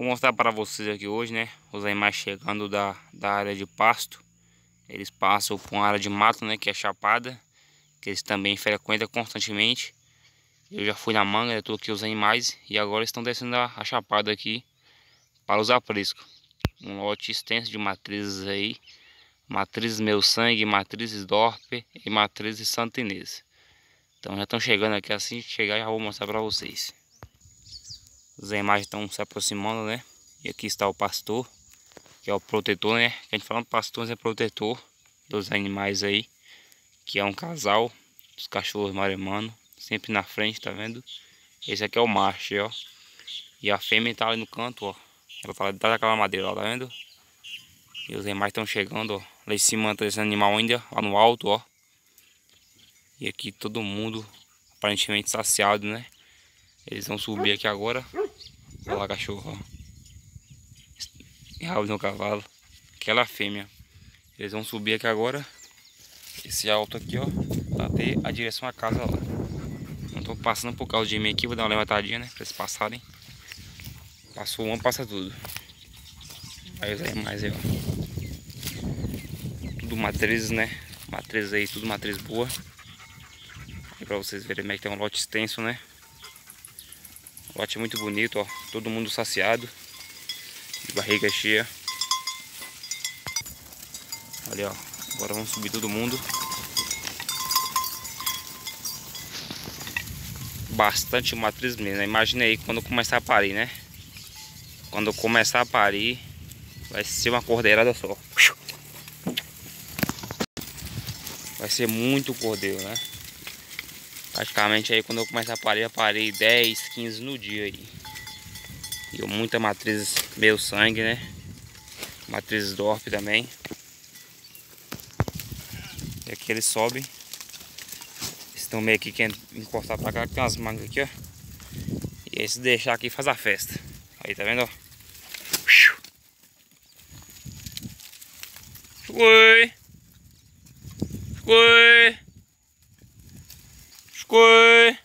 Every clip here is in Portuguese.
Vou mostrar para vocês aqui hoje, né? Os animais chegando da, da área de pasto. Eles passam por uma área de mato, né? Que é chapada. Que eles também frequentam constantemente. Eu já fui na manga, tô aqui os animais. E agora estão descendo a, a chapada aqui. Para os apriscos. Um lote extenso de matrizes aí. Matrizes Meu Sangue, matrizes Dorpe e matrizes Santa Inês. Então já estão chegando aqui assim, chegar já vou mostrar para vocês. Os animais estão se aproximando, né? E aqui está o pastor, que é o protetor, né? A gente fala pastor é protetor dos animais aí. Que é um casal dos cachorros maremano, sempre na frente, tá vendo? Esse aqui é o macho, ó. E a fêmea tá ali no canto, ó. Ela tá lá detrás daquela madeira, ó, tá vendo? E os animais estão chegando, ó. Lá em cima tá esse animal ainda, lá no alto, ó. E aqui todo mundo aparentemente saciado, né? Eles vão subir aqui agora. Olha lá, cachorro, ó. Rabo no cavalo. Aquela fêmea. Eles vão subir aqui agora. Esse alto aqui, ó. Ter a direção à casa lá. Não tô passando por causa de mim aqui. Vou dar uma levantadinha, né? Pra eles passarem. Passou uma, passa tudo. Aí os animais aí, ó. Tudo matrizes, né? Matriz aí, tudo matriz boa. Aí pra vocês verem como é que tem um lote extenso, né? Lote muito bonito, ó. Todo mundo saciado. De barriga cheia. Olha, ó. Agora vamos subir todo mundo. Bastante matriz mesmo. Né? Imagina aí quando começar a parir, né? Quando começar a parir, vai ser uma cordeirada só. Vai ser muito cordeiro, né? Praticamente aí quando eu começar a parir, eu parei 10, 15 no dia aí. E muita matriz meio sangue, né? Matrizes Dorp também. E aqui eles sobem. Estão meio que querendo encostar pra cá, tem umas mangas aqui, ó. E aí se deixar aqui faz a festa. Aí, tá vendo, ó? Oi! Oi! E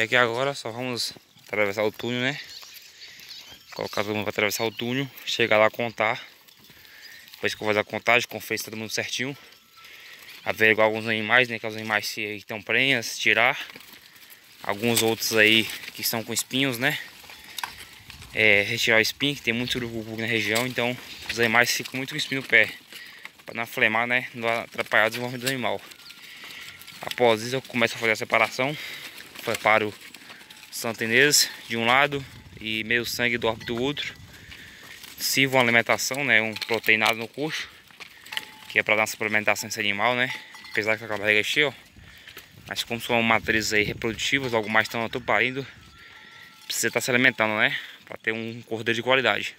aqui agora só vamos atravessar o túnel, né? Colocar todo mundo para atravessar o túnel, chegar lá contar. Depois que eu fazer a contagem, conferir todo mundo certinho. Averiguar alguns animais, né? Que os animais se estão prenhas, tirar. Alguns outros aí que estão com espinhos, né? É, retirar o espinho, que tem muito urucucu na região, então os animais ficam muito com espinho no pé. Para não aflemar, né? Não atrapalhar o desenvolvimento do animal. Após isso eu começo a fazer a separação. Preparo Santa Inês de um lado e meio sangue do órbito do outro. Sirvo uma alimentação, né? Um proteinado no coxo. Que é para dar uma suplementação nesse animal, né? Apesar que a barriga é cheia, ó. Mas como são matrizes aí reprodutivas, logo mais estão parindo, precisa estar se alimentando, né? Para ter um cordeiro de qualidade.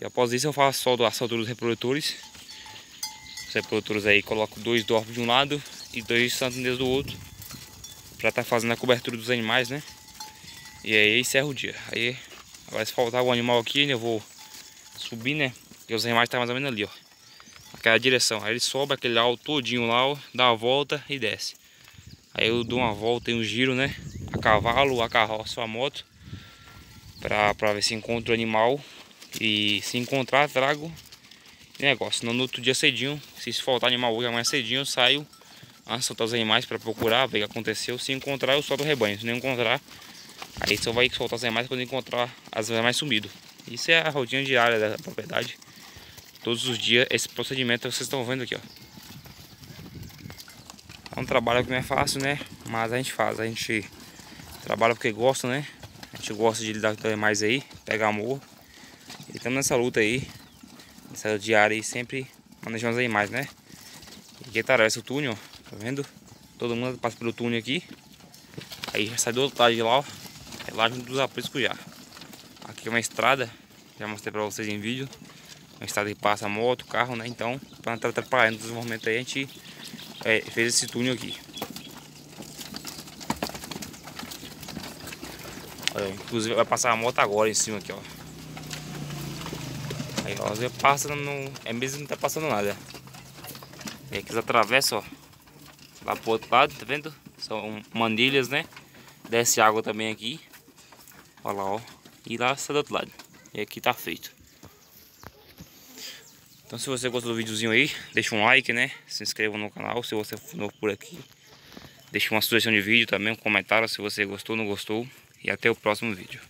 E após isso eu faço só doação dos reprodutores. Os reprodutores aí coloco dois dorpos de um lado e dois santinês do outro. Para estar tá fazendo a cobertura dos animais, né? E aí encerra o dia. Aí vai se faltar algum animal aqui, eu vou subir, né? E os animais estão tá mais ou menos ali, ó. Aquela direção. Aí ele sobe aquele alto todinho lá, ó, dá uma volta e desce. Aí eu dou uma volta e um giro, né? A cavalo, a carroça, a moto. Pra, pra ver se encontro o animal. E se encontrar, trago negócio. Senão no outro dia cedinho, se faltar animal hoje, amanhã cedinho, eu saio a soltar os animais para procurar, ver o que aconteceu. Se encontrar, eu solto o rebanho. Se não encontrar, aí só vai soltar os animais quando encontrar as animais sumidos. Isso é a rodinha diária da propriedade. Todos os dias, esse procedimento vocês estão vendo aqui, ó. É um trabalho que não é fácil, né? Mas a gente faz, a gente trabalha porque gosta, né? A gente gosta de lidar com animais aí, pegar amor. E estamos nessa luta aí, nessa diária aí, sempre manejando os animais, né? E aqui atravessa o túnel, tá vendo? Todo mundo passa pelo túnel aqui. Aí já sai do outro lado de lá, ó. É lá junto dos apriscos já. Aqui é uma estrada, já mostrei pra vocês em vídeo. Uma estrada que passa moto, carro, né? Então, para não atrapalhar no desenvolvimento aí, a gente é, fez esse túnel aqui. Olha, inclusive vai passar a moto agora em cima aqui, ó. Aí, ó, você passa no... É mesmo não tá passando nada. E aqui eles atravessam, ó. Lá pro outro lado, tá vendo? São manilhas, né? Desce água também aqui. Olha lá, ó. E lá está do outro lado. E aqui tá feito. Então se você gostou do videozinho aí, deixa um like, né? Se inscreva no canal se você for novo por aqui. Deixe uma sugestão de vídeo também, um comentário se você gostou ou não gostou. E até o próximo vídeo.